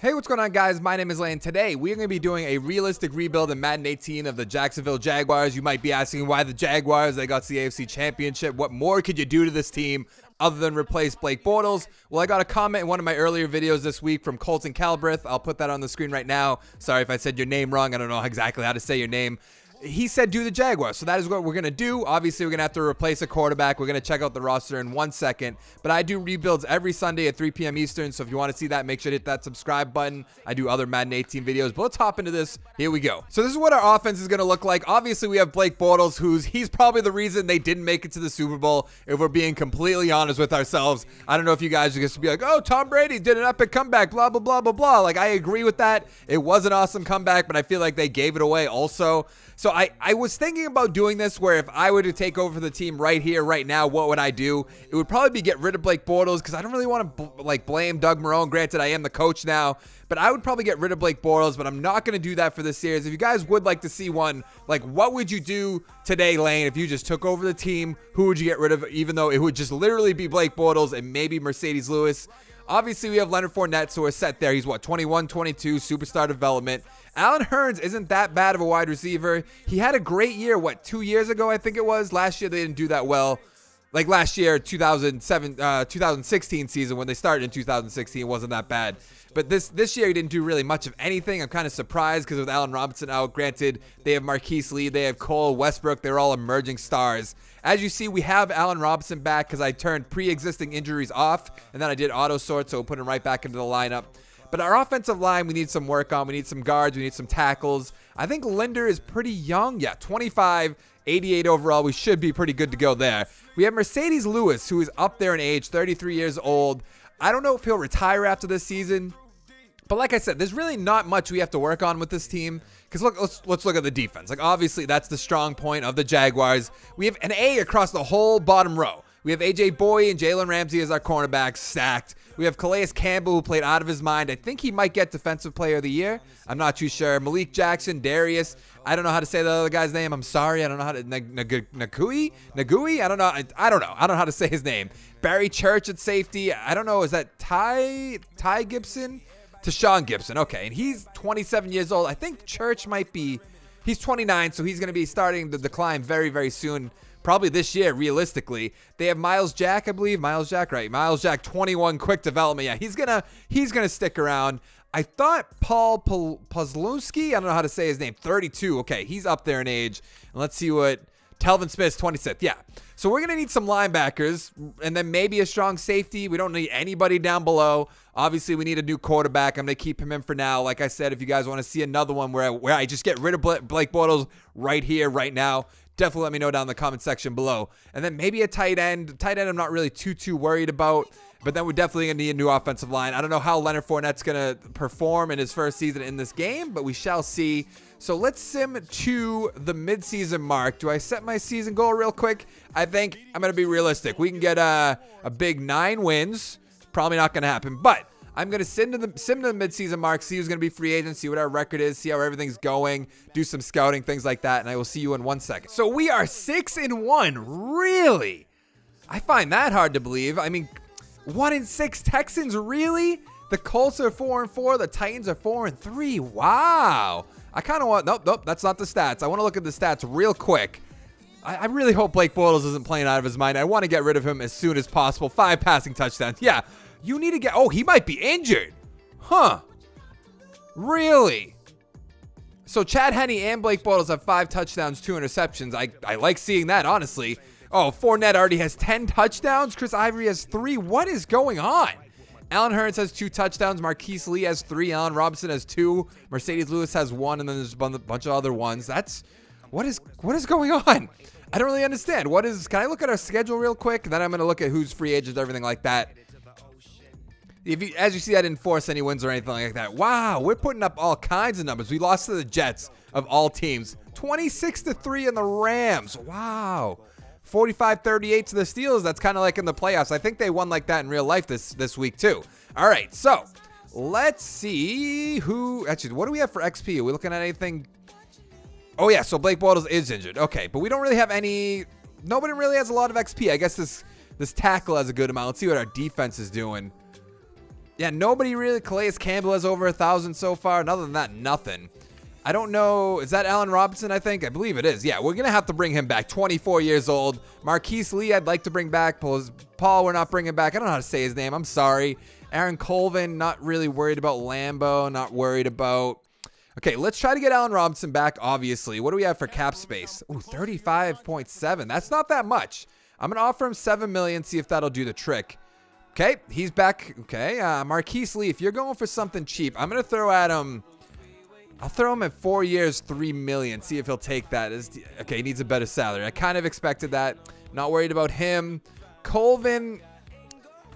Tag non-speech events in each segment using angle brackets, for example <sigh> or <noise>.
Hey, what's going on, guys? My name is Lane. Today, we're going to be doing a realistic rebuild in Madden 18 of the Jacksonville Jaguars. You might be asking why the Jaguars, they got the AFC Championship. What more could you do to this team other than replace Blake Bortles? Well, I got a comment in one of my earlier videos this week from Colton Calabrith. I'll put that on the screen right now. Sorry if I said your name wrong. I don't know exactly how to say your name he said do the Jaguars. So that is what we're going to do. Obviously, we're going to have to replace a quarterback. We're going to check out the roster in one second. But I do rebuilds every Sunday at 3 p.m. Eastern. So if you want to see that, make sure to hit that subscribe button. I do other Madden 18 videos. But let's hop into this. Here we go. So this is what our offense is going to look like. Obviously, we have Blake Bortles, who's he's probably the reason they didn't make it to the Super Bowl. If we're being completely honest with ourselves, I don't know if you guys are going to be like, oh, Tom Brady did an epic comeback, blah, blah, blah, blah, blah. Like, I agree with that. It was an awesome comeback, but I feel like they gave it away also. So I, I was thinking about doing this where if I were to take over the team right here, right now, what would I do? It would probably be get rid of Blake Bortles because I don't really want to bl- like blame Doug Marrone. Granted, I am the coach now, but I would probably get rid of Blake Bortles, but I'm not going to do that for this series. If you guys would like to see one, like what would you do today, Lane, if you just took over the team? Who would you get rid of, even though it would just literally be Blake Bortles and maybe Marcedes Lewis? Obviously, we have Leonard Fournette, so we're set there. He's what, 21, 22, superstar development. Allen Hurns isn't that bad of a wide receiver. He had a great year, what, two years ago, I think it was? Last year, they didn't do that well. Like last year, 2007, uh, 2016 season, when they started in 2016, wasn't that bad. But this this year, he didn't do really much of anything. I'm kind of surprised because with Allen Robinson out, granted, they have Marquise Lee, they have Cole Westbrook, they're all emerging stars. As you see, we have Allen Robinson back because I turned pre-existing injuries off, and then I did auto sort, so put him right back into the lineup. But our offensive line, we need some work on. We need some guards. We need some tackles. I think Linder is pretty young. Yeah, 25, 88 overall. We should be pretty good to go there. We have Marcedes Lewis, who is up there in age, 33 years old. I don't know if he'll retire after this season. But like I said, there's really not much we have to work on with this team. Because look, let's let's look at the defense. Like obviously, that's the strong point of the Jaguars. We have an A across the whole bottom row. We have AJ Bouye and Jalen Ramsey as our cornerbacks stacked. We have Calais Campbell who played out of his mind. I think he might get Defensive Player of the Year. I'm not too sure. Malik Jackson, Darius. I don't know how to say the other guy's name. I'm sorry. I don't know how to Nagui Nagui. I don't know. I, I don't know. I don't know how to say his name. Barry Church at safety. I don't know. Is that Ty Ty Gibson? Tashaun Gipson. Okay, and he's 27 years old. I think Church might be. He's 29, so he's going to be starting the decline very, very soon probably this year, realistically. They have Myles Jack, I believe. Myles Jack, right? Myles Jack, 21 quick development. Yeah, he's gonna he's gonna stick around. I thought Paul Pozlowski, I don't know how to say his name, 32. Okay, he's up there in age. And let's see what Telvin Smith's 26th. Yeah. So we're going to need some linebackers and then maybe a strong safety. We don't need anybody down below. Obviously, we need a new quarterback. I'm going to keep him in for now. Like I said, if you guys want to see another one where I, where I just get rid of Blake Bortles right here, right now, definitely let me know down in the comment section below. And then maybe a tight end. Tight end I'm not really too, too worried about. But then we're definitely going to need a new offensive line. I don't know how Leonard Fournette's going to perform in his first season in this game, but we shall see. So let's sim to the midseason mark. Do I set my season goal real quick? I think I'm going to be realistic. We can get a, a big nine wins. Probably not going to happen, but I'm going to sim to the sim to the midseason mark, see who's going to be free agent, see what our record is, see how everything's going, do some scouting, things like that, and I will see you in one second. So we are six and one. Really? I find that hard to believe. I mean, one in six Texans, really? The Colts are four and four. The Titans are four and three. Wow. I kind of want. Nope, nope. That's not the stats. I want to look at the stats real quick. I, I really hope Blake Bortles isn't playing out of his mind. I want to get rid of him as soon as possible. Five passing touchdowns. <laughs> Yeah, you need to get. Oh, he might be injured. Huh. Really? So Chad Henne and Blake Bortles have five touchdowns, two interceptions. I, I like seeing that, honestly. Oh, Fournette already has 10 touchdowns. Chris Ivory has three. What is going on? Allen Hurns has two touchdowns. Marquise Lee has three. Allen Robinson has two. Marcedes Lewis has one, and then there's a bunch of other ones. That's what is what is going on? I don't really understand. What is? Can I look at our schedule real quick? Then I'm gonna look at who's free agents, everything like that. If you, as you see, I didn't force any wins or anything like that. Wow, we're putting up all kinds of numbers. We lost to the Jets of all teams, 26 to three in the Rams. Wow. 45-38 to the Steelers. That's kind of like in the playoffs. I think they won like that in real life this this week too. All right, so let's see who actually. What do we have for XP? Are we looking at anything? Oh yeah, so Blake Bortles is injured. Okay, but we don't really have any. Nobody really has a lot of XP. I guess this this tackle has a good amount. Let's see what our defense is doing. Yeah, nobody really. Calais Campbell has over a thousand so far. And other than that, nothing. I don't know. Is that Allen Robinson? I think. I believe it is. Yeah, we're gonna have to bring him back. 24 years old. Marquise Lee, I'd like to bring back. Paul, we're not bringing back. I don't know how to say his name. I'm sorry. Aaron Colvin, not really worried about Lambo. Not worried about. Okay, let's try to get Allen Robinson back. Obviously, what do we have for cap space? Ooh, 35.7. That's not that much. I'm gonna offer him seven million. See if that'll do the trick. Okay, he's back. Okay, uh, Marquise Lee, if you're going for something cheap, I'm going to throw at him. I'll throw him at four years, three million. See if he'll take that. Okay, he needs a better salary. I kind of expected that. Not worried about him. Colvin,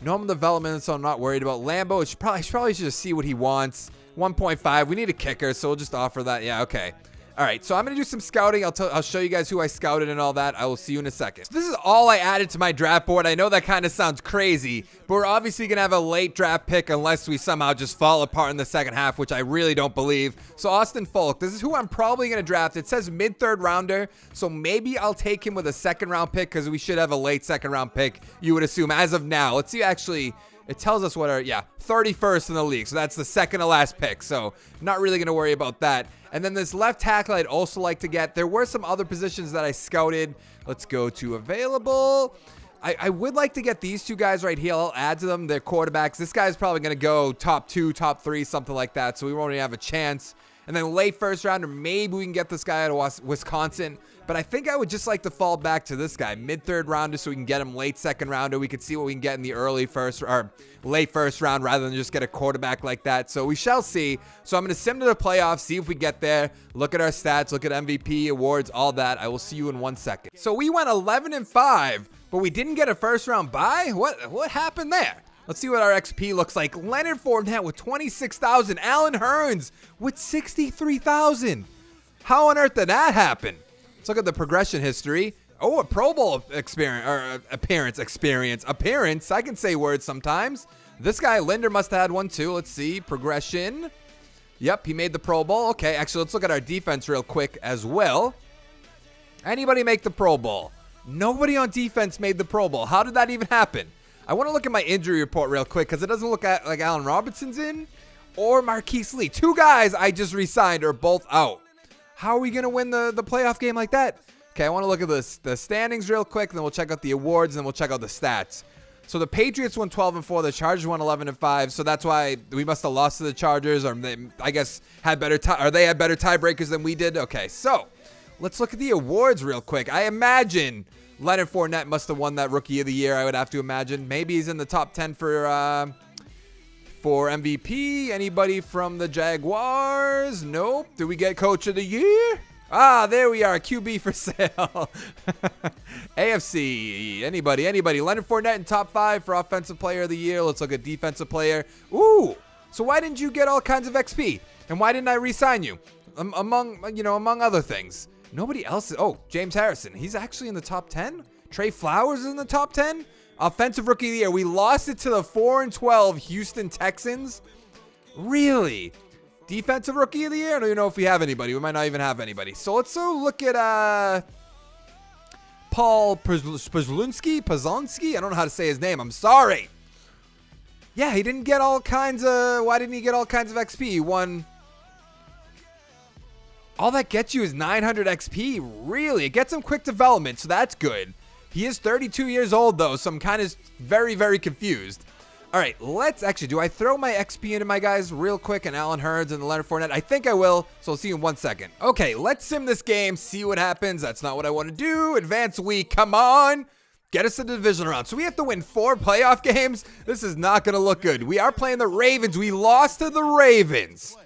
normal development, so I'm not worried about Lambo. Should probably, should probably just see what he wants. 1.5. We need a kicker, so we'll just offer that. Yeah, okay. All right, so I'm to do some scouting. I'll, I'll show you guys who I scouted and all that. I will see you in a second. So this is all I added to my draft board. I know that kind of sounds crazy, but we're obviously to have a late draft pick unless we somehow just fall apart in the second half, which I really don't believe. So Austin Folk, this is who I'm probably to draft. It says mid-third rounder, so maybe I'll take him with a second round pick because we should have a late second round pick, you would assume, as of now. Let's see actually it tells us what our, yeah, 31st in the league. So that's the second to last pick. So not really going to worry about that. And then this left tackle I'd also like to get. There were some other positions that I scouted. Let's go to available. I, I, would like to get these two guys right here. I'll add to them. They're quarterbacks. This guy's probably going to go top two, top three, something like that. So we won't even have a chance. And then late first round, or maybe we can get this guy out of Wisconsin. But I think I would just like to fall back to this guy, mid third rounder, so we can get him late second rounder. We could see what we can get in the early first or late first round rather than just get a quarterback like that. So we shall see. So I'm going to sim to the playoffs, see if we get there. Look at our stats, look at MVP awards, all that. I will see you in one second. So we went 11 and 5, but we didn't get a first round bye. What what happened there? Let's see what our XP looks like. Leonard Fournette with 26,000. Allen Hurns with 63,000. How on earth did that happen? Let's look at the progression history. Oh, a Pro Bowl experience or uh, appearance experience appearance. I can say words sometimes. This guy Linder must have had one too. Let's see progression. Yep, he made the Pro Bowl. Okay, actually, let's look at our defense real quick as well. Anybody make the Pro Bowl? Nobody on defense made the Pro Bowl. How did that even happen? I want to look at my injury report real quick because it doesn't look at, like Allen Robinson's in or Marquise Lee. Two guys I just re-signed are both out. How are we going to win the, the playoff game like that? Okay, I want to look at the, the standings real quick, then we'll check out the awards, and then we'll check out the stats. So the Patriots won 12 and 4, the Chargers won 11 and 5. So that's why we must have lost to the Chargers, or they, I guess had better tie, or they had better tiebreakers than we did. Okay, so let's look at the awards real quick. I imagine Leonard Fournette must have won that Rookie of the Year. I would have to imagine. Maybe he's in the top 10 for uh, for MVP. Anybody from the Jaguars? Nope. Do we get Coach of the Year? Ah, there we are. QB for <laughs> sale. <laughs> AFC. Anybody? Anybody? Leonard Fournette in top five for Offensive Player of the Year. Let's look at Defensive Player. Ooh. So why didn't you get all kinds of XP? And why didn't I re-sign you? Um, among you know, among other things. Nobody else. Is, oh, James Harrison. He's actually in the top 10. Trey Flowers is in the top 10. Offensive Rookie of the Year. We lost it to the 4 and 12 Houston Texans. Really? Defensive Rookie of the Year? I don't even know if we have anybody. We might not even have anybody. So let's go look at uh, Paul Pazlunski. Pazonsky? I don't know how to say his name. I'm sorry. Yeah, he didn't get all kinds of. Why didn't he get all kinds of XP? He won all that gets you is 900 XP. Really? It gets him quick development, so that's good. He is 32 years old, though, so I'm kind of very, very confused. All right, let's actually, do I throw my XP into my guys real quick and Allen Hurns and the Leonard Fournette? I think I will, so I'll see you in one second. Okay, let's sim this game, see what happens. That's not what I want to do. Advance week, come on. Get us to the division round. So we have to win four playoff <laughs> games. This is not going to look good. We are playing the Ravens. We lost to the Ravens.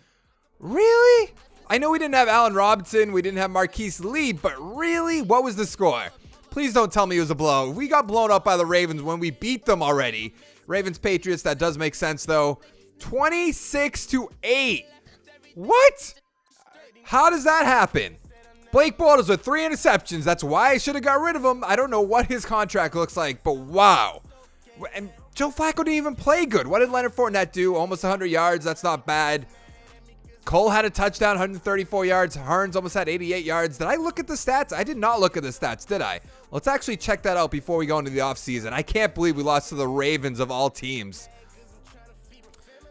Really? I know we didn't have Allen Robinson, we didn't have Marquise Lee, but really, what was the score? Please don't tell me it was a blow. We got blown up by the Ravens when we beat them already. Ravens Patriots, that does make sense though. 26 to 8. What? How does that happen? Blake Bortles with three interceptions. That's why I should have got rid of him. I don't know what his contract looks like, but wow. And Joe Flacco didn't even play good. What did Leonard Fournette do? Almost 100 yards. That's not bad. Cole had a touchdown, 134 yards. Hurns almost had 88 yards. Did I look at the stats? I did not look at the stats, did I? Let's actually check that out before we go into the offseason. I can't believe we lost to the Ravens of all teams.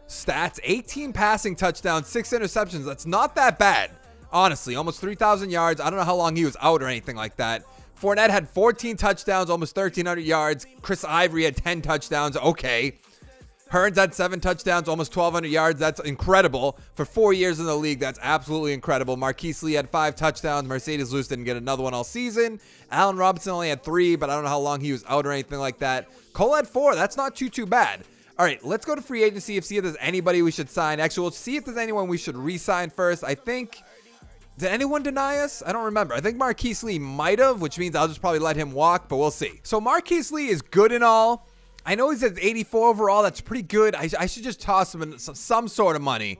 stats 18 passing touchdowns, six interceptions. That's not that bad, honestly. Almost 3,000 yards. I don't know how long he was out or anything like that. Fournette had 14 touchdowns, almost 1,300 yards. Chris Ivory had 10 touchdowns. Okay. Hurns had seven touchdowns, almost 1,200 yards. That's incredible. For four years in the league, that's absolutely incredible. Marquise Lee had five touchdowns. Marcedes Lewis didn't get another one all season. Allen Robinson only had three, but I don't know how long he was out or anything like that. Cole had four. That's not too, too bad. All right, let's go to free agency and see if there's anybody we should sign. Actually, we'll see if there's anyone we should re-sign first. I think... Did anyone deny us? I don't remember. I think Marquise Lee might have, which means I'll just probably let him walk, but we'll see. So Marquise Lee is good and all. I know he's at 84 overall. That's pretty good. I, I should just toss him some, some sort of money.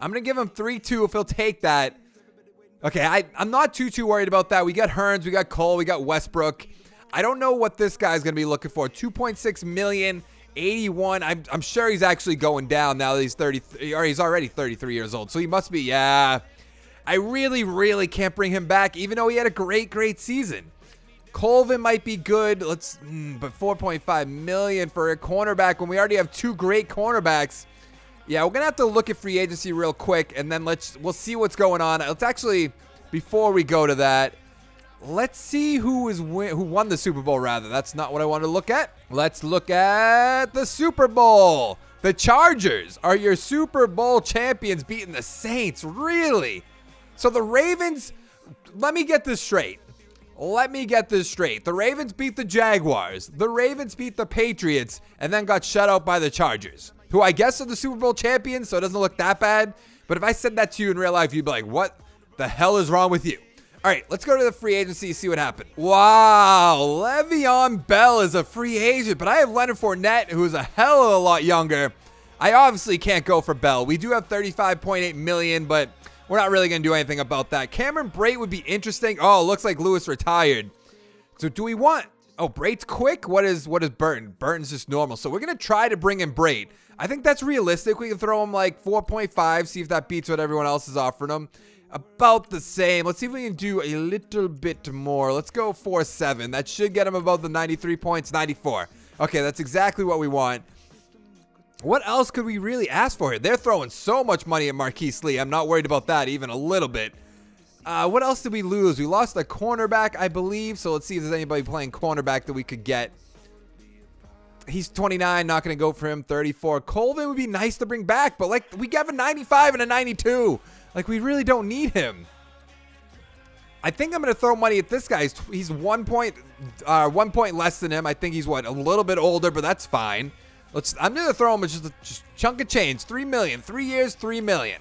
I'm going to give him 3-2 if he'll take that. Okay, I, I'm not too, too worried about that. We got Hurns. we got Cole, we got Westbrook. I don't know what this guy's going to be looking for. 2.6 million, 81. I'm, I'm sure he's actually going down now that he's 30, or he's already 33 years old. So he must be, yeah. I really, really can't bring him back, even though he had a great, great season. Colvin might be good. Let's, mm, but 4.5 million for a cornerback when we already have two great cornerbacks. Yeah, we're gonna have to look at free agency real quick, and then let's we'll see what's going on. Let's actually, before we go to that, let's see who is win, who won the Super Bowl. Rather, that's not what I want to look at. Let's look at the Super Bowl. The Chargers are your Super Bowl champions, beating the Saints. Really? So the Ravens, let me get this straight. Let me get this straight. The Ravens beat the Jaguars. The Ravens beat the Patriots and then got shut out by the Chargers, who I guess are the Super Bowl champions, so it doesn't look that bad. But if I said that to you in real life, you'd be like, what the hell is wrong with you? All right, let's go to the free agency, and see what happened. Wow, Le'Veon Bell is a free agent, but I have Leonard Fournette, who is a hell of a lot younger. I obviously can't go for Bell. We do have 35.8 million, but we're not really going to do anything about that. Cameron Brate would be interesting. Oh, looks like Lewis retired. So do we want... Oh, Brate's quick? What is what is Burton? Burton's just normal. So we're going to try to bring in Brate. I think that's realistic. We can throw him like 4.5, see if that beats what everyone else is offering him. About the same. Let's see if we can do a little bit more. Let's go 4.7. That should get him above the 93 points. 94. Okay, that's exactly what we want. What else could we really ask for here? They're throwing so much money at Marquise Lee. I'm not worried about that even a little bit. Uh, what else did we lose? We lost a cornerback, I believe. So let's see if there's anybody playing cornerback that we could get. He's 29, not going to go for him. 34. Colvin would be nice to bring back, but like we got a 95 and a 92. Like we really don't need him. I think I'm going to throw money at this guy. He's, he's one point, uh, one point less than him. I think he's what a little bit older, but that's fine. Let's. I'm gonna throw him just a just chunk of change. Three million. Three years. Three million.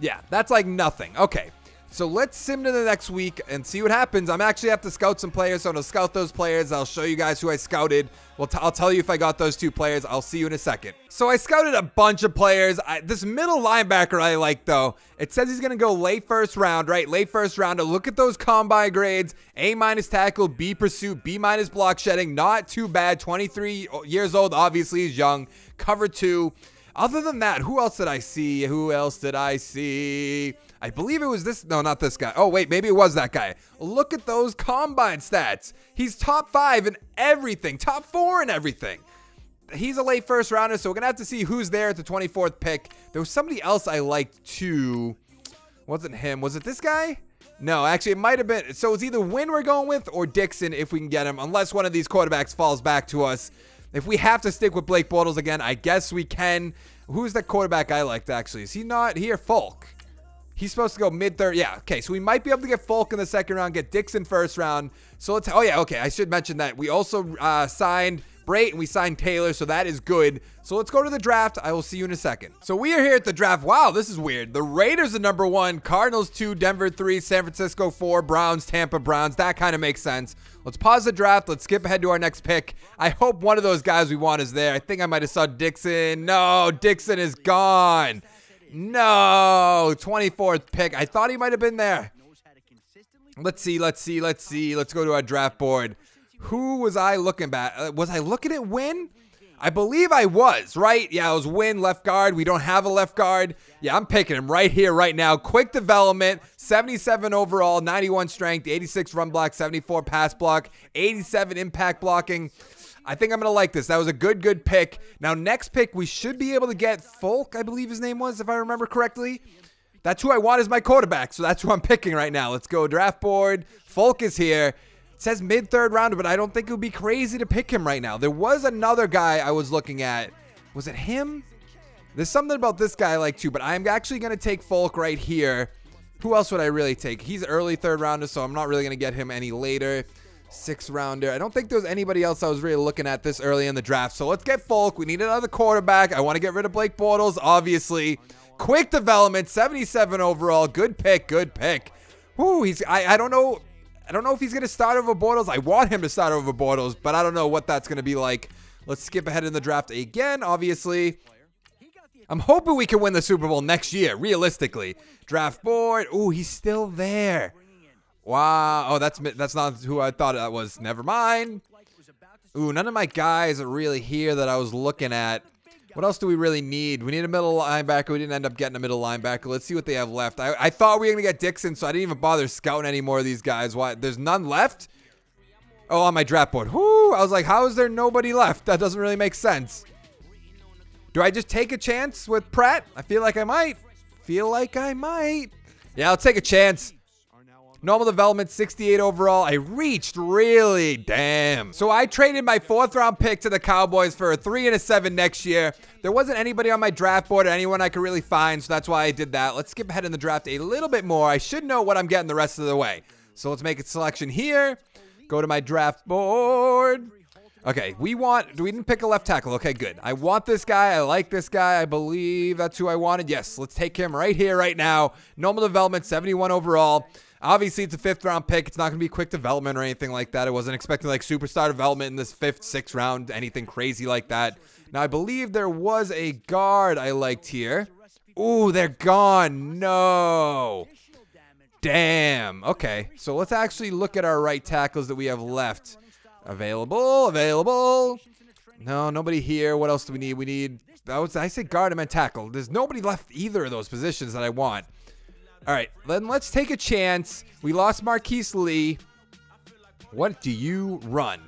Yeah, that's like nothing. Okay. So let's sim to the next week and see what happens. I'm actually have to scout some players, so I'm gonna scout those players. I'll show you guys who I scouted. Well, I'll tell you if I got those two players. I'll see you in a second. So I scouted a bunch of players. I, this middle linebacker I like though. It says he's gonna go late first round, right? Late first round. To Look at those combine grades: A minus tackle, B pursuit, B minus block shedding. Not too bad. 23 years old. Obviously, he's young. Cover two. Other than that, who else did I see? Who else did I see? I believe it was this. No, not this guy. Oh, wait, maybe it was that guy. Look at those combine stats. He's top five in everything, top four in everything. He's a late first rounder, so we're going to have to see who's there at the 24th pick. There was somebody else I liked too. Wasn't him. Was it this guy? No, actually, it might have been. So it's either Wynn we're going with or Dixon if we can get him, unless one of these quarterbacks falls back to us. If we have to stick with Blake Bortles again, I guess we can. Who's the quarterback I liked, actually? Is he not here? Folk. He's supposed to go mid third. Yeah, okay. So we might be able to get Folk in the second round, get Dixon first round. So let's. Oh yeah, okay. I should mention that we also uh, signed Brate and we signed Taylor, so that is good. So let's go to the draft. I will see you in a second. So we are here at the draft. Wow, this is weird. The Raiders are number one, Cardinals two, Denver three, San Francisco four, Browns, Tampa Browns. That kind of makes sense. Let's pause the draft. Let's skip ahead to our next pick. I hope one of those guys we want is there. I think I might have saw Dixon. No, Dixon is gone. No, 24th pick. I thought he might have been there. Let's see, let's see, let's see. Let's go to our draft board. Who was I looking at? Uh, was I looking at Wynn? I believe I was, right? Yeah, I was Wynn, left guard. We don't have a left guard. Yeah, I'm picking him right here, right now. Quick development, 77 overall, 91 strength, 86 run block, 74 pass block, 87 impact blocking. I think I'm going to like this. That was a good, good pick. Now, next pick, we should be able to get Folk, I believe his name was, if I remember correctly. That's who I want as my quarterback, so that's who I'm picking right now. Let's go draft board. Folk is here. It says mid third rounder, but I don't think it would be crazy to pick him right now. There was another guy I was looking at. Was it him? There's something about this guy I like too, but I'm actually going to take Folk right here. Who else would I really take? He's early third rounder, so I'm not really going to get him any later. Six rounder. I don't think there was anybody else I was really looking at this early in the draft. So let's get Folk. We need another quarterback. I want to get rid of Blake Bortles, obviously. Quick development, 77 overall. Good pick. Good pick. Whoo, he's I, I don't know. I don't know if he's gonna start over Bortles. I want him to start over Bortles, but I don't know what that's gonna be like. Let's skip ahead in the draft again, obviously. I'm hoping we can win the Super Bowl next year, realistically. Draft board. Ooh, he's still there. Wow. Oh, that's that's not who I thought that was. Never mind. Ooh, none of my guys are really here that I was looking at. What else do we really need? We need a middle linebacker. We didn't end up getting a middle linebacker. Let's see what they have left. I, I thought we were going to get Dixon, so I didn't even bother scouting any more of these guys. Why? There's none left? Oh, on my draft board. Whoo! I was like, how is there nobody left? That doesn't really make sense. Do I just take a chance with Pratt? I feel like I might. Feel like I might. Yeah, I'll take a chance. Normal development, 68 overall. I reached, really? Damn. So I traded my fourth round pick to the Cowboys for a three and a seven next year. There wasn't anybody on my draft board or anyone I could really find, so that's why I did that. Let's skip ahead in the draft a little bit more. I should know what I'm getting the rest of the way. So let's make a selection here. Go to my draft board. Okay, we want, we didn't pick a left tackle. Okay, good. I want this guy. I like this guy. I believe that's who I wanted. Yes, let's take him right here, right now. Normal development, 71 overall. Obviously, it's a fifth round pick. It's not going to be quick development or anything like that. I wasn't expecting like superstar development in this fifth, sixth round, anything crazy like that. Now, I believe there was a guard I liked here. Ooh, they're gone. No. Damn. Okay, so let's actually look at our right tackles that we have left. Available, available. No, nobody here. What else do we need? We need, I, would, I say guard and tackle. There's nobody left either of those positions that I want. All right, then let's take a chance. We lost Marquise Lee. What do you run?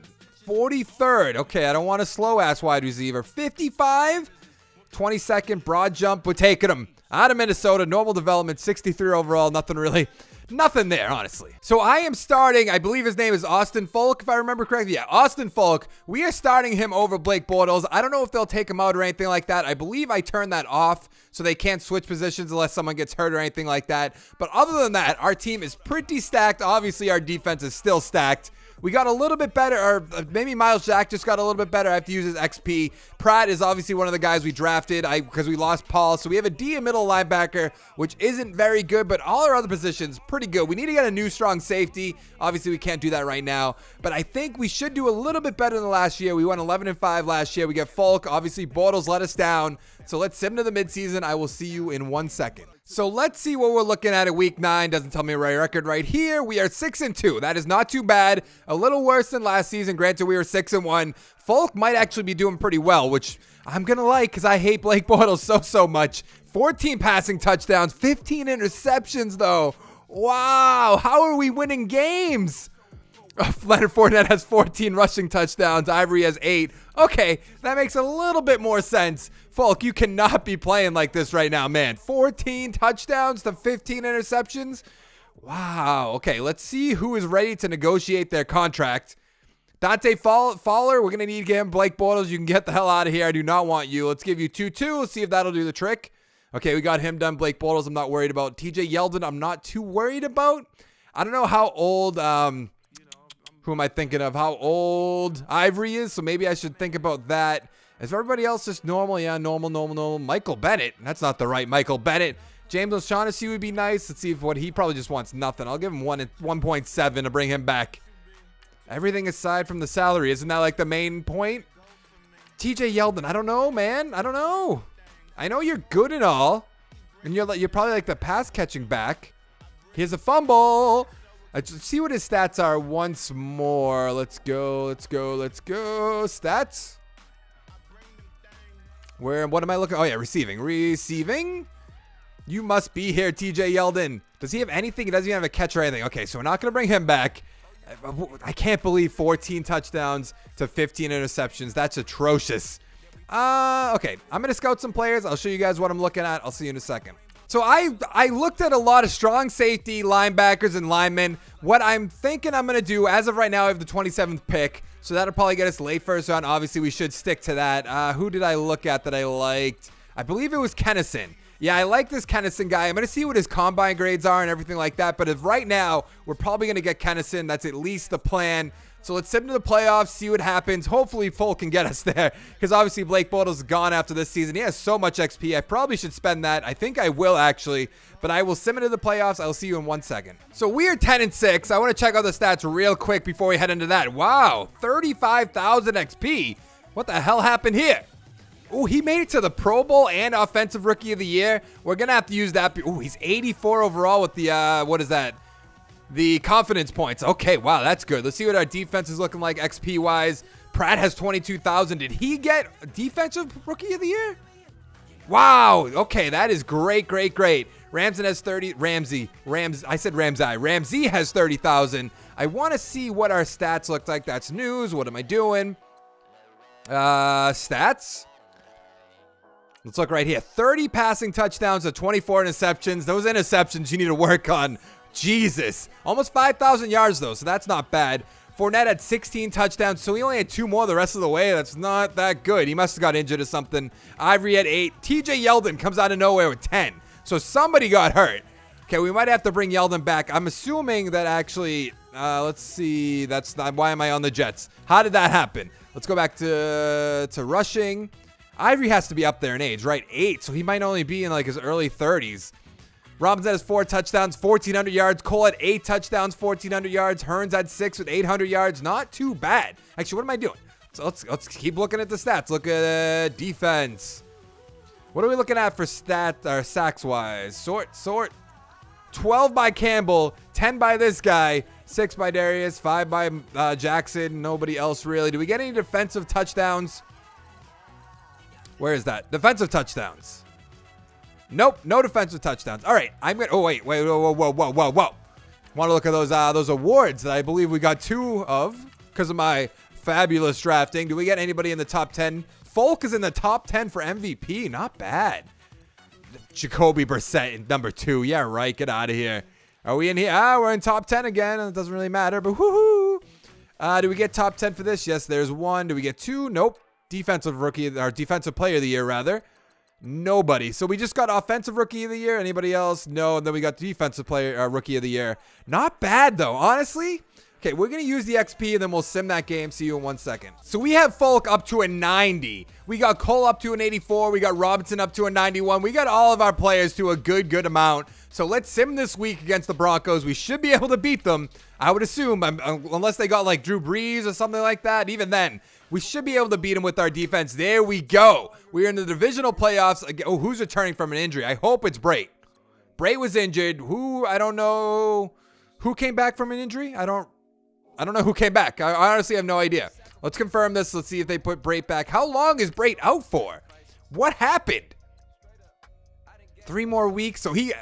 43rd. Okay, I don't want a slow ass wide receiver. 55. 22nd broad jump. We're taking him out of Minnesota. Normal development. 63 overall. Nothing really Nothing there, honestly. So I am starting, I believe his name is Austin Folk, if I remember correctly. Yeah, Austin Folk. We are starting him over Blake Bortles. I don't know if they'll take him out or anything like that. I believe I turned that off so they can't switch positions unless someone gets hurt or anything like that. But other than that, our team is pretty stacked. Obviously, our defense is still stacked. We got a little bit better, or uh, maybe Myles Jack just got a little bit better. I have to use his XP. Pratt is obviously one of the guys we drafted because we lost Paul. So we have a D middle linebacker, which isn't very good, but all our other positions pretty good. We need to get a new strong safety. Obviously, we can't do that right now, but I think we should do a little bit better than last year. We went 11 and 5 last year. We get Folk. Obviously, Bortles let us down. So let's sim to the midseason. I will see you in one second. So let's see what we're looking at at week nine. Doesn't tell me my record right here. We are six and two. That is not too bad. A little worse than last season. Granted, we were six and one. Folk might actually be doing pretty well, which I'm gonna like because I hate Blake <laughs> Bortles so so much. 14 passing touchdowns, 15 interceptions though. Wow, how are we winning games? <laughs> Leonard Fournette has 14 rushing touchdowns. Ivory has eight. Okay, that makes a little bit more sense. Folk, you cannot be playing like this right now, man. 14 touchdowns to 15 interceptions. Wow. Okay, let's see who is ready to negotiate their contract. Dante Fowler, we're going to need him. Blake Bortles, you can get the hell out of here. I do not want you. Let's give you 2-2. Let's see if that'll do the trick. Okay, we got him done. Blake Bortles, I'm not worried about. TJ Yeldon, I'm not too worried about. I don't know how old um, who am I thinking of? How old Ivory is? So maybe I should think about that. Is everybody else just normal? Yeah, normal, normal, normal. Michael Bennett. That's not the right Michael Bennett. James O'Shaughnessy would be nice. Let's see if what he probably just wants nothing. I'll give him one 1.7 to bring him back. Everything aside from the salary, isn't that like the main point? TJ Yeldon, I don't know, man. I don't know. I know you're good and all, and you're like you're probably like the pass catching back. Here's a fumble. Let's see what his stats are once more. Let's go, let's go, let's go. Stats. Where, what am I looking? Oh, yeah, receiving. Receiving. You must be here, TJ Yeldon. Does he have anything? He doesn't even have a catch or anything. Okay, so we're not going to bring him back. I can't believe 14 touchdowns to 15 interceptions. That's atrocious. Uh, okay, I'm gonna scout some players. I'll show you guys what I'm looking at. I'll see you in a second. So I I looked at a lot of strong safety linebackers and linemen. What I'm thinking I'm gonna do as of right now, I have the 27th pick, so that'll probably get us late first round. Obviously, we should stick to that. Uh, who did I look at that I liked? I believe it was Kennison. Yeah, I like this Kennison guy. I'm going to see what his combine grades are and everything like that. But if right now, we're probably going to get Kennison. That's at least the plan. So let's send him to the playoffs, see what happens. Hopefully, Full can get us <laughs> there because obviously Blake Bortles is gone after this season. He has so much XP. I probably should spend that. I think I will actually, but I will send him to the playoffs. I'll see you in one second. So we are 10 and 6. I want to check out the stats real quick before we head into that. Wow, 35,000 XP. What the hell happened here? Oh, he made it to the Pro Bowl and Offensive Rookie of the Year. We're going to have to use that. Oh, he's 84 overall with the, uh, what is that? The confidence points. Okay, wow, that's good. Let's see what our defense is looking like XP wise. Pratt has 22,000. Did he get Defensive Rookie of the Year? Wow. Okay, that is great, great, great. Ramsey has 30. Ramsey. Rams. I said Ramsey. Ramsey has 30,000. I want to see what our stats look like. That's news. What am I doing? Uh, stats. Let's look right here. 30 passing touchdowns to 24 interceptions. Those interceptions you need to work on. Jesus. Almost 5,000 yards, though, so that's not bad. Fournette had 16 touchdowns, so he only had two more the rest of the way. That's not that good. He must have got injured or something. Ivory had eight. TJ Yeldon comes out of nowhere with 10. So somebody got hurt. Okay, we might have to bring Yeldon back. I'm assuming that actually, uh, let's see. That's not, why am I on the Jets? How did that happen? Let's go back to, to rushing. Ivory has to be up there in age, right? Eight, so he might only be in like his early 30s. Robinson has four touchdowns, 1,400 yards. Cole had eight touchdowns, 1,400 yards. Hurns had six with 800 yards. Not too bad. Actually, what am I doing? So let's let's keep looking at the stats. Look at uh, defense. What are we looking at for stat or sacks wise? Sort sort. 12 by Campbell, 10 by this guy, 6 by Darius, 5 by uh, Jackson, nobody else really. Do we get any defensive touchdowns? Where is that? Defensive touchdowns. Nope, no defensive touchdowns. All right, I'm gonna. Oh wait, wait, whoa, whoa, whoa, whoa, whoa. Want to look at those uh, those awards that I believe we got two of because of my fabulous drafting. Do we get anybody in the top ten? Folk is in the top ten for MVP. Not bad. Jacoby Brissett number two. Yeah, right. Get out of here. Are we in here? Ah, we're in top ten again. It doesn't really matter, but woohoo. Uh, do we get top ten for this? Yes, there's one. Do we get two? Nope. Defensive rookie, or defensive player of the year rather. Nobody. So we just got offensive rookie of the year. Anybody else? No. And then we got defensive player uh, rookie of the year. Not bad though, honestly. Okay, we're gonna use the XP and then we'll sim that game. See you in one second. So we have Folk up to a 90. We got Cole up to an 84. We got Robinson up to a 91. We got all of our players to a good, good amount. So let's sim this week against the Broncos. We should be able to beat them. I would assume, um, unless they got like Drew Brees or something like that. Even then, we should be able to beat them with our defense. There we go. We're in the divisional playoffs. Oh, who's returning from an injury? I hope it's Brate. Brate was injured. Who I don't know. Who came back from an injury? I don't. I don't know who came back. I honestly have no idea. Let's confirm this. Let's see if they put Brate back. How long is Brate out for? What happened? Three more weeks. So he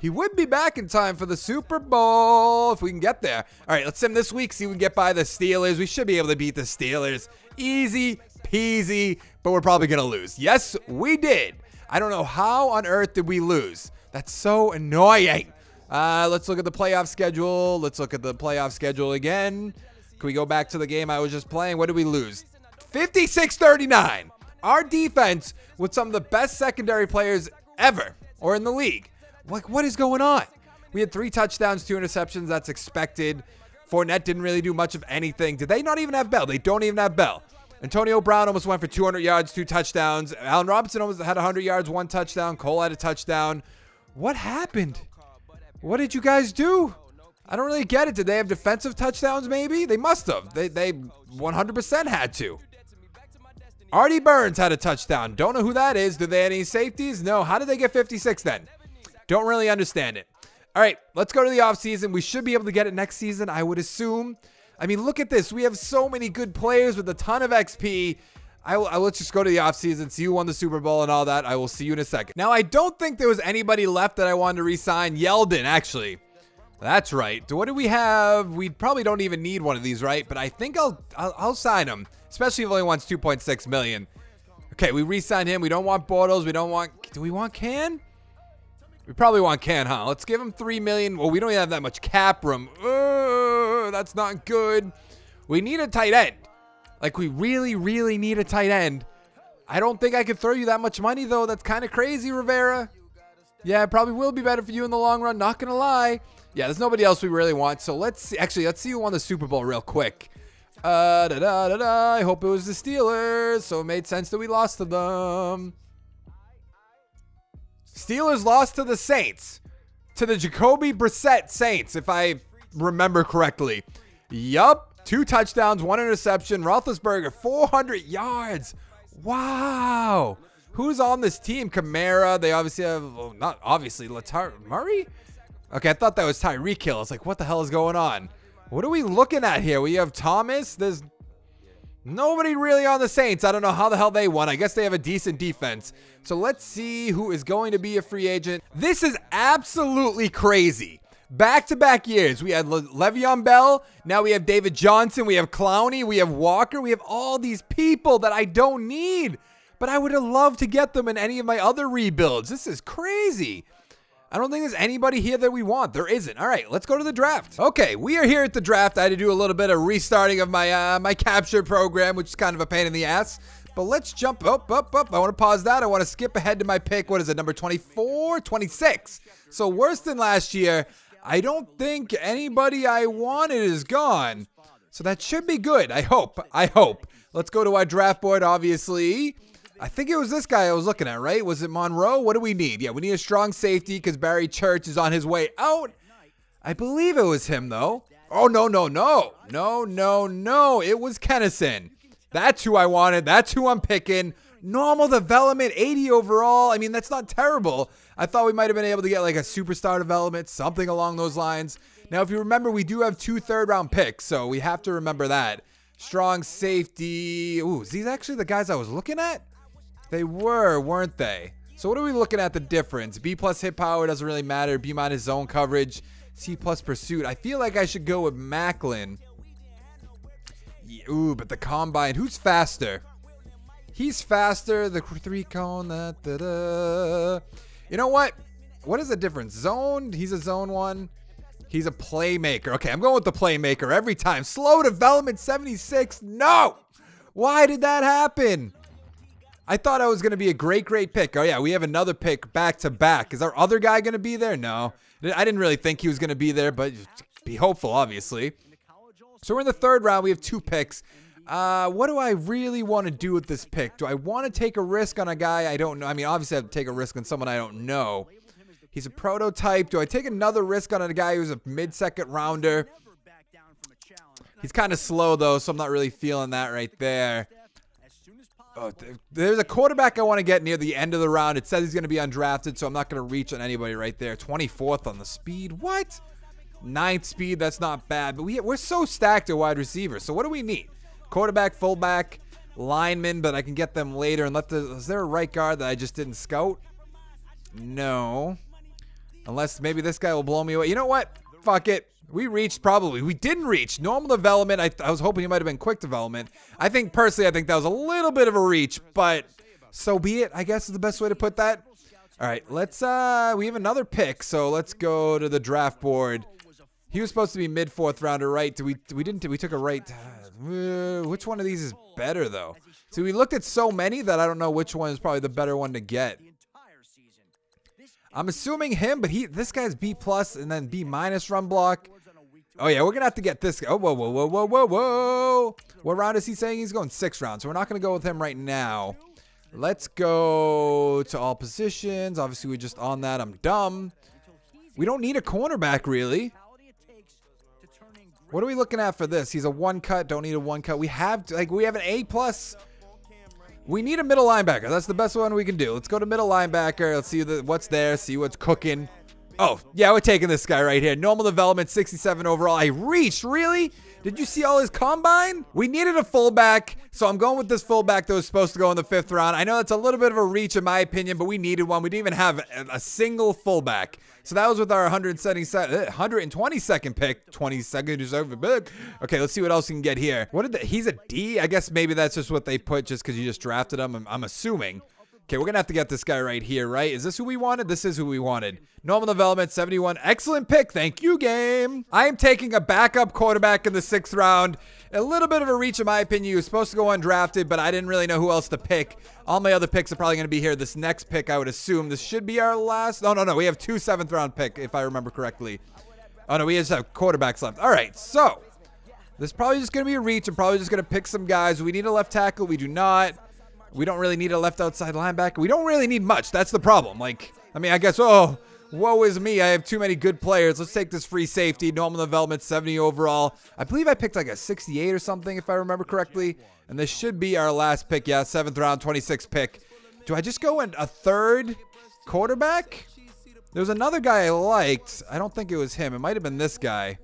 he would be back in time for the Super Bowl if we can get there. All right, let's sim this week, see if we can get by the Steelers. We should be able to beat the Steelers. Easy peasy, but we're probably going to lose. Yes, we did. I don't know how on earth did we lose. That's so annoying. Uh, let's look at the playoff schedule. Let's look at the playoff schedule again. Can we go back to the game I was just playing? What did we lose? 56 39. Our defense with some of the best secondary players ever or in the league. Like, what is going on? We had three touchdowns, two interceptions. That's expected. Fournette didn't really do much of anything. Did they not even have Bell? They don't even have Bell. Antonio Brown almost went for 200 yards, two touchdowns. Allen Robinson almost had 100 yards, one touchdown. Cole had a touchdown. What happened? What did you guys do? I don't really get it. Did they have defensive touchdowns maybe? They must have. They, they 100% had to. Artie Burns had a touchdown. Don't know who that is. Do they have any safeties? No. How did they get 56 then? Don't really understand it. All right, let's go to the offseason. We should be able to get it next season, I would assume. I mean, look at this. We have so many good players with a ton of XP. I will, I will, let's just go to the offseason, see who won the Super Bowl and all that. I will see you in a second. Now, I don't think there was anybody left that I wanted to resign. Yeldon, actually. That's right. What do we have? We probably don't even need one of these, right? But I think I'll I'll, I'll sign him, especially if he only wants 2.6 million. Okay, we re-sign him. We don't want Bortles. We don't want. Do we want Can? We probably want Can, huh? Let's give him three million. Well, we don't have that much cap room. Uh, that's not good. We need a tight end. Like we really, really need a tight end. I don't think I could throw you that much money though. That's kind of crazy, Rivera. Yeah, it probably will be better for you in the long run. Not gonna lie. Yeah, there's nobody else we really want. So let's see. Actually, let's see who won the Super Bowl real quick. Uh, da da da da. I hope it was the Steelers. So it made sense that we lost to them. Steelers lost to the Saints. To the Jacoby Brissett Saints, if I remember correctly. Yup. Two touchdowns, one interception. Roethlisberger, 400 yards. Wow. Who's on this team? Kamara. They obviously have, well, not obviously, Latar Murray? Okay, I thought that was Tyreek Hill. I was like, what the hell is going on? What are we looking at here? We have Thomas. There's nobody really on the Saints. I don't know how the hell they won. I guess they have a decent defense. So let's see who is going to be a free agent. This is absolutely crazy. Back to back years, we had Le- Le'Veon Bell. Now we have David Johnson. We have Clowney. We have Walker. We have all these people that I don't need, but I would have loved to get them in any of my other rebuilds. This is crazy. I don't think there's anybody here that we want. There isn't. All right, let's go to the draft. Okay, we are here at the draft. I had to do a little bit of restarting of my uh, my capture program, which is kind of a pain in the ass. But let's jump up, up, up. I want to pause that. I want to skip ahead to my pick. What is it, number 24? 26. So worse than last year. I don't think anybody I wanted is gone. So that should be good. I hope. I hope. Let's go to our draft board, obviously. I think it was this guy I was looking at, right? Was it Monroe? What do we need? Yeah, we need a strong safety because Barry Church is on his way out. I believe it was him, though. Oh, no, no, no. No, no, no. It was Kennison. That's who I wanted. That's who I'm picking. Normal development, 80 overall. I mean, that's not terrible. I thought we might have been able to get like a superstar development, something along those lines. Now, if you remember, we do have two third round picks, so we have to remember that. Strong safety. Ooh, these actually the guys I was looking at? They were, weren't they? So what are we looking at the difference? B plus hit power doesn't really matter. B minus zone coverage. C plus pursuit. I feel like I should go with Maclin. Ooh, but the combine. Who's faster? He's faster. The three cone. Da, da, da. You know what? What is the difference? Zone. He's a zone one. He's a playmaker. Okay, I'm going with the playmaker every time. Slow development 76. No. Why did that happen? I thought I was going to be a great, great pick. Oh, yeah, we have another pick back to back. Is our other guy going to be there? No. I didn't really think he was going to be there, but be hopeful, obviously. So we're in the third round. We have two picks. Uh, what do I really want to do with this pick? Do I want to take a risk on a guy I don't know? I mean, obviously, I have to take a risk on someone I don't know. He's a prototype. Do I take another risk on a guy who's a mid second rounder? He's kind of slow, though, so I'm not really feeling that right there. Oh, there's a quarterback I want to get near the end of the round. It says he's going to be undrafted, so I'm not going to reach on anybody right there. 24th on the speed. What? Ninth speed. That's not bad. But we, we're so stacked at wide receiver. So what do we need? Quarterback, fullback, lineman, but I can get them later. And let the. Is there a right guard that I just didn't scout? No. Unless maybe this guy will blow me away. You know what? Fuck it. We reached probably. We didn't reach normal development. I, I was hoping it might have been quick development. I think personally, I think that was a little bit of a reach, but so be it. I guess is the best way to put that. All right, let's. uh We have another pick, so let's go to the draft board. He was supposed to be mid fourth rounder, right? we? We didn't. We took a right. Uh, which one of these is better though? See, we looked at so many that I don't know which one is probably the better one to get. I'm assuming him, but he this guy's B plus and then B minus run block. Oh yeah, we're gonna have to get this. Oh whoa whoa whoa whoa whoa whoa! What round is he saying he's going? Six rounds. So we're not gonna go with him right now. Let's go to all positions. Obviously, we're just on that. I'm dumb. We don't need a cornerback really. What are we looking at for this? He's a one cut. Don't need a one cut. We have like we have an A plus. We need a middle linebacker. That's the best one we can do. Let's go to middle linebacker. Let's see the, what's there. See what's cooking. Oh, yeah, we're taking this guy right here. Normal development, 67 overall. I reached, really? Did you see all his combine? We needed a fullback, so I'm going with this fullback that was supposed to go in the fifth round. I know that's a little bit of a reach in my opinion, but we needed one. We didn't even have a single fullback. So that was with our 122nd uh, pick. 22nd pick. Okay, let's see what else we can get here. What did the, he's a D? I guess maybe that's just what they put just because you just drafted him. I'm, I'm assuming. Okay, we're going to have to get this guy right here, right? Is this who we wanted? This is who we wanted. Normal development, 71. Excellent pick. Thank you, game. I am taking a backup quarterback in the sixth round. A little bit of a reach, in my opinion. He was supposed to go undrafted, but I didn't really know who else to pick. All my other picks are probably going to be here. This next pick, I would assume. This should be our last. No, no, no. We have two seventh round pick, if I remember correctly. Oh, no. We just have quarterbacks left. All right. So, this is probably just going to be a reach. I'm probably just going to pick some guys. We need a left tackle. We do not. We don't really need a left outside linebacker. We don't really need much. That's the problem. Like, I mean, I guess, oh, woe is me. I have too many good players. Let's take this free safety. Normal development, 70 overall. I believe I picked like a 68 or something, if I remember correctly. And this should be our last pick. Yeah, seventh round, 26th pick. Do I just go in a third quarterback? There's another guy I liked. I don't think it was him. It might have been this guy.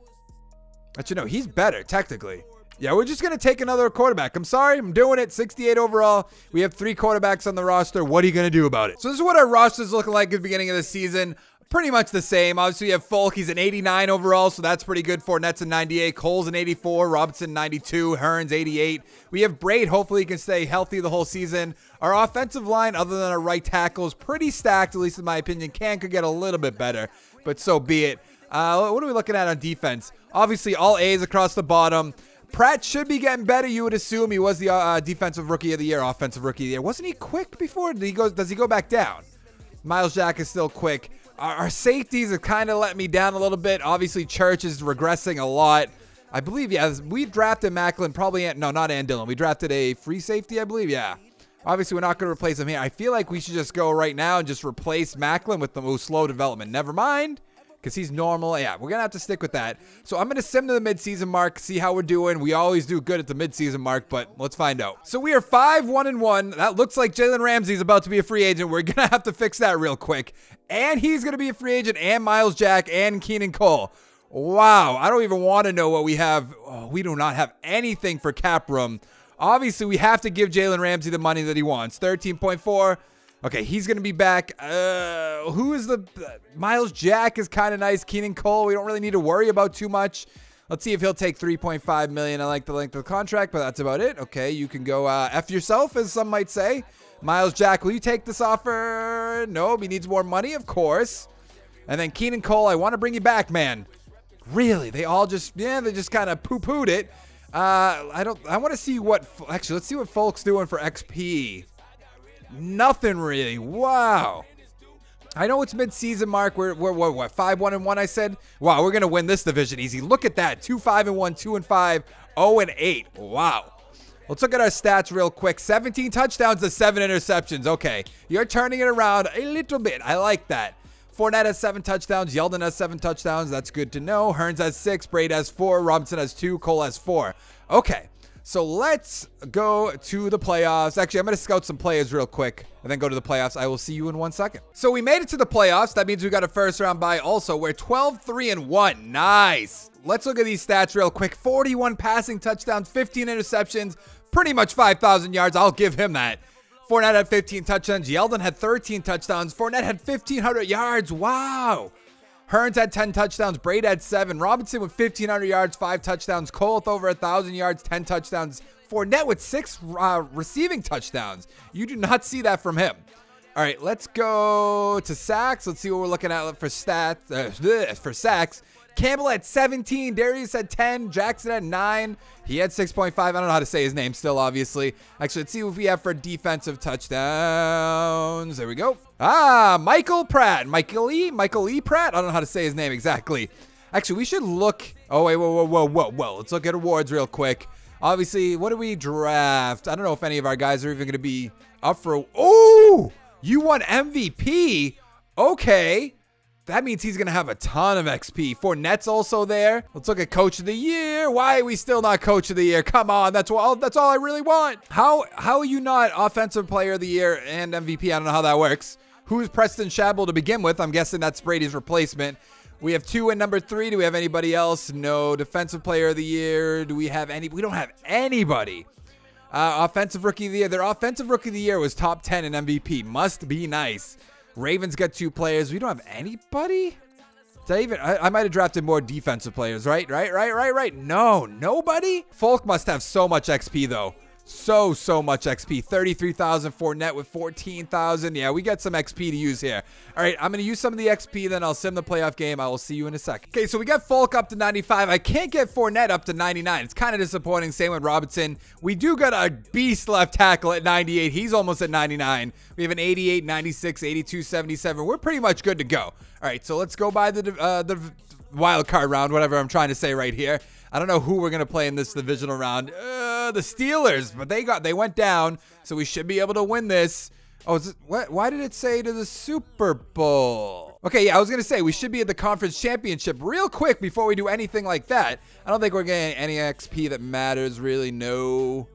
But you know, he's better, technically. Yeah, we're just going to take another quarterback. I'm sorry, I'm doing it. 68 overall. We have three quarterbacks on the roster. What are you going to do about it? So this is what our roster is looking like at the beginning of the season. Pretty much the same. Obviously, we have Folk. He's an 89 overall, so that's pretty good. Fournette's an 98. Cole's an 84. Robinson 92. Hurns, 88. We have Brate. Hopefully, he can stay healthy the whole season. Our offensive line, other than our right tackle, is pretty stacked, at least in my opinion. Can could get a little bit better, but so be it. Uh, what are we looking at on defense? Obviously, all A's across the bottom. Pratt should be getting better. You would assume he was the uh, defensive rookie of the year, offensive rookie of the year. Wasn't he quick before? Did he go? Does he go back down? Myles Jack is still quick. Our, our safeties have kind of let me down a little bit. Obviously, Church is regressing a lot. I believe, yeah, we drafted Macklin, probably, no, not Ann Dillon. We drafted a free safety, I believe, yeah. Obviously, we're not going to replace him here. I feel like we should just go right now and just replace Macklin with the most slow development. Never mind because he's normal. Yeah, we're going to have to stick with that. So I'm going to sim to the midseason mark, see how we're doing. We always do good at the midseason mark, but let's find out. So we are 5 1 and 1. That looks like Jalen Ramsey's about to be a free agent. We're <laughs> going to have to fix that real quick. And he's going to be a free agent, and Myles Jack and Keelan Cole. Wow, I don't even want to know what we have. Oh, we do not have anything for cap room. Obviously, we have to give Jalen Ramsey the money that he wants. 13.4. Okay, he's going to be back. Uh, who is the... Myles Jack is kind of nice. Keelan Cole, we don't really need to worry about too much. Let's see if he'll take 3.5 million. I like the length of the contract, but that's about it. Okay, you can go uh, F yourself, as some might say. Myles Jack, will you take this offer? No, he needs more money, of course. And then Keelan Cole, I want to bring you back, man. Really? They all just, yeah, they just kind of poo-pooed it. Uh, I don't, I want to see what, actually, let's see what Folk's doing for XP. Nothing really. Wow. I know it's mid-season mark. We're, we're, we're what five one and one. I said, wow, we're gonna win this division easy. Look at that, two five and one, two and five, oh and eight. Wow. Let's look at our stats real quick. 17 touchdowns to seven interceptions. Okay, you're turning it around a little bit. I like that. Fournette has seven touchdowns. Yeldon has seven touchdowns. That's good to know. Hurns has six. Brate has four. Robinson has two. Cole has four. Okay. So let's go to the playoffs. Actually, I'm going to scout some players real quick and then go to the playoffs. I will see you in one second. So we made it to the playoffs. That means we got a first round bye also. We're 12, 3, and 1. Nice. Let's look at these stats real quick. 41 passing touchdowns, 15 interceptions, pretty much 5,000 yards. I'll give him that. Fournette had 15 touchdowns. Yeldon had 13 touchdowns. Fournette had 1,500 yards. Wow. Hurns had 10 touchdowns. Brate had 7. Robinson with 1,500 yards, 5 touchdowns. Cole with over 1,000 yards, 10 touchdowns. Fournette with 6 uh, receiving touchdowns. You do not see that from him. All right, let's go to sacks. Let's see what we're looking at for stats. Uh, for sacks. Campbell had 17. Darius had 10. Jackson had 9. He had 6.5. I don't know how to say his name still, obviously. Actually, let's see what we have for defensive touchdowns. There we go. Ah, Michael Pratt. Michael E. Michael E. Pratt. I don't know how to say his name exactly. Actually, we should look. Oh, wait, whoa, whoa, whoa, whoa, whoa. Let's look at awards real quick. Obviously, what do we draft? I don't know if any of our guys are even going to be up for. Oh, you won MVP. Okay. That means he's going to have a ton of XP. Fournette's also there. Let's look at Coach of the Year. Why are we still not Coach of the Year? Come on, that's all. That's all I really want. How how are you not Offensive Player of the Year and MVP? I don't know how that works. Who's Preston Shabble to begin with? I'm guessing that's Brady's replacement. We have two in number three. Do we have anybody else? No. Defensive player of the year. Do we have any? We don't have anybody. Uh, offensive rookie of the year. Their offensive rookie of the year was top 10 in MVP. Must be nice. Ravens got two players. We don't have anybody? Did I even? I, I might have drafted more defensive players, right? Right, right, right, right. No, nobody? Folk must have so much XP, though so so much XP. 33,000 Fournette with 14,000. Yeah, we got some XP to use here. All right, I'm going to use some of the XP, then I'll sim the playoff game. I will see you in a second. Okay, so we got Folk up to 95. I can't get Fournette up to 99. It's kind of disappointing. Same with Robinson. We do got a beast left tackle at 98. He's almost at 99. We have an 88, 96, 82, 77. We're pretty much good to go. All right, so let's go by the uh, the wild card round, whatever I'm trying to say right here. I don't know who we're gonna play in this divisional round. Uh, the Steelers, but they got they went down, so we should be able to win this. Oh, it, what? Why did it say to the Super Bowl? Okay, yeah, I was gonna say we should be at the conference championship real quick before we do anything like that. I don't think we're getting any XP that matters really. No.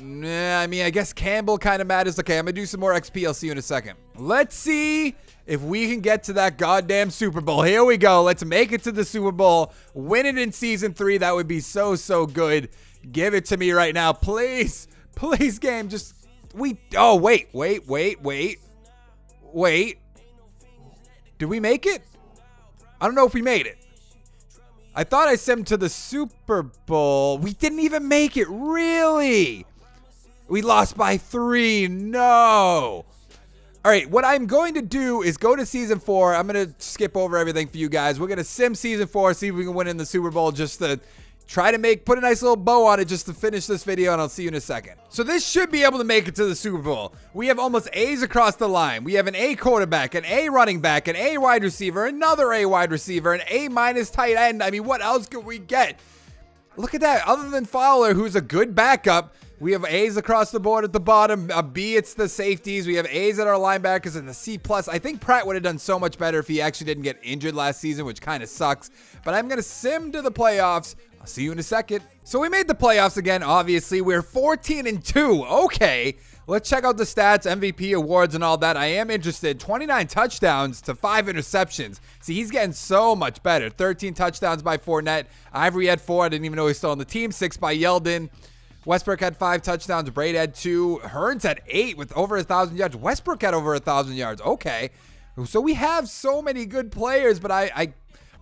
Nah, I mean, I guess Campbell kind of matters. Okay, I'm gonna do some more XP. I'll see you in a second. Let's see if we can get to that goddamn Super Bowl. Here we go. Let's make it to the Super Bowl. Win it in season three. That would be so, so good. Give it to me right now. Please. Please, game. Just. We. Oh, wait. Wait, wait, wait. Wait. Did we make it? I don't know if we made it. I thought I sent him to the Super Bowl. We didn't even make it. Really? We lost by three. No. All right, what I'm going to do is go to season four. I'm going to skip over everything for you guys. We're going to sim season four, see if we can win in the Super Bowl just to try to make put a nice little bow on it just to finish this video and I'll see you in a second. So this should be able to make it to the Super Bowl. We have almost A's across the line. We have an A quarterback, an A running back, an A wide receiver, another A wide receiver, an A minus tight end. I mean, what else could we get? Look at that. Other than Fowler, who's a good backup, we have A's across the board at the bottom. A B, it's the safeties. We have A's at our linebackers and the C plus. I think Pratt would have done so much better if he actually didn't get injured last season, which kind of sucks. But I'm going to sim to the playoffs. I'll see you in a second. So we made the playoffs again, obviously. We're 14 and 2. Okay. Let's check out the stats, MVP awards, and all that. I am interested. 29 touchdowns to 5 interceptions. See, he's getting so much better. 13 touchdowns by Fournette. Ivory had 4. I didn't even know he was still on the team. 6 by Yeldon. Westbrook had five touchdowns. Brate had two. Hurns had eight with over a thousand yards. Westbrook had over a thousand yards. Okay, so we have so many good players, but I, I,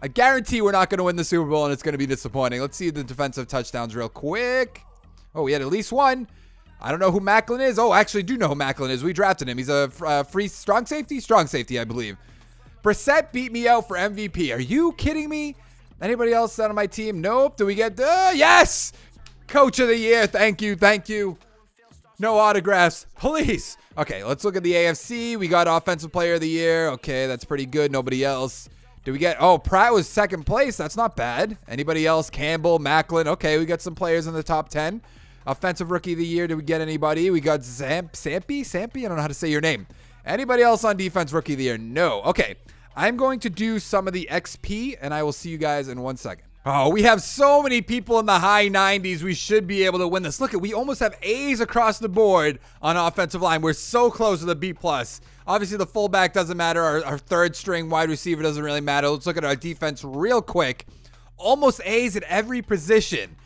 I guarantee we're not going to win the Super Bowl, and it's going to be disappointing. Let's see the defensive touchdowns real quick. Oh, we had at least one. I don't know who Macklin is. Oh, actually, do know who Macklin is. We drafted him. He's a uh, free strong safety, strong safety, I believe. Brissett beat me out for MVP. Are you kidding me? Anybody else on my team? Nope. Do we get? Uh, yes. Coach of the year. Thank you. Thank you. No autographs. Please. Okay, let's look at the AFC. We got Offensive Player of the Year. Okay, that's pretty good. Nobody else. Do we get... Oh, Pratt was second place. That's not bad. Anybody else? Campbell, Macklin. Okay, we got some players in the top 10. Offensive Rookie of the Year. Did we get anybody? We got Zamp, Sampy? Sampy? I don't know how to say your name. Anybody else on Defense Rookie of the Year? No. Okay, I'm going to do some of the XP, and I will see you guys in one second. Oh, we have so many people in the high 90s. We should be able to win this. Look at, we almost have A's across the board on offensive line. We're so close to the B plus. Obviously, the fullback doesn't matter. Our, our, third string wide receiver doesn't really matter. Let's look at our defense real quick. Almost A's at every position.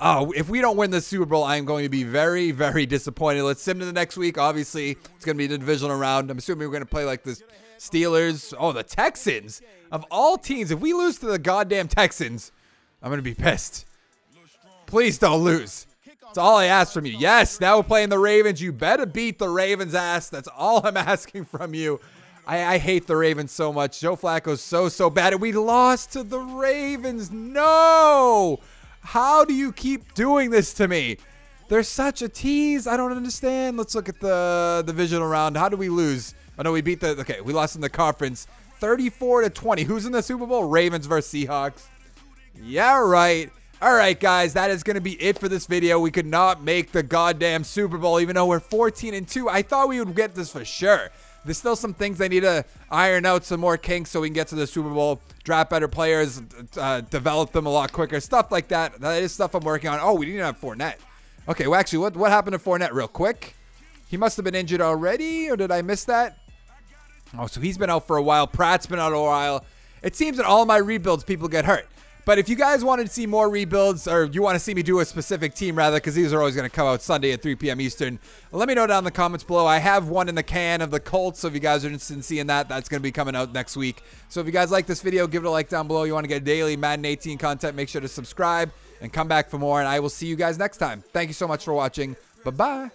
Oh, if we don't win the Super Bowl, I am going to be very, very disappointed. Let's sim to the next week. Obviously, it's going to be the divisional round. I'm assuming we're going to play like the Steelers. Oh, the Texans. Of all teams, if we lose to the goddamn Texans, I'm going to be pissed. Please don't lose. That's all I ask from you. Yes, now we're playing the Ravens. You better beat the Ravens' ass. That's all I'm <laughs> asking from you. I, I hate the Ravens so much. Joe Flacco's so, so bad. And we lost to the Ravens. No! How do you keep doing this to me? They're such a tease. I don't understand. Let's look at the divisional round. How do we lose? Oh, no, we beat the... Okay, we lost in the conference. 34 to 20. Who's in the Super Bowl? Ravens versus Seahawks. Yeah, right. All right, guys, that is going to be it for this video. We could not make the goddamn Super Bowl, even though we're 14 and 2. I thought we would get this for sure. There's still some things I need to iron out, some more kinks so we can get to the Super Bowl, draft better players, uh, develop them a lot quicker, stuff like that. That is stuff I'm working on. Oh, we didn't have Fournette. Okay, well, actually, what, what happened to Fournette real quick? He must have been injured already, or did I miss that? Oh, so he's been out for a while. Pratt's been out a while. it seems that all my rebuilds people get hurt. But if you guys wanted to see more rebuilds, or you want to see me do a specific team rather, because these are always going to come out Sunday at 3 p.m. Eastern, let me know down in the comments below. I have one in the can of the Colts, so if you guys are interested in seeing that, that's going to be coming out next week. So if you guys like this video, give it a like down below. You want to get daily Madden 18 content, make sure to subscribe and come back for more. And I will see you guys next time. Thank you so much for watching. Bye bye.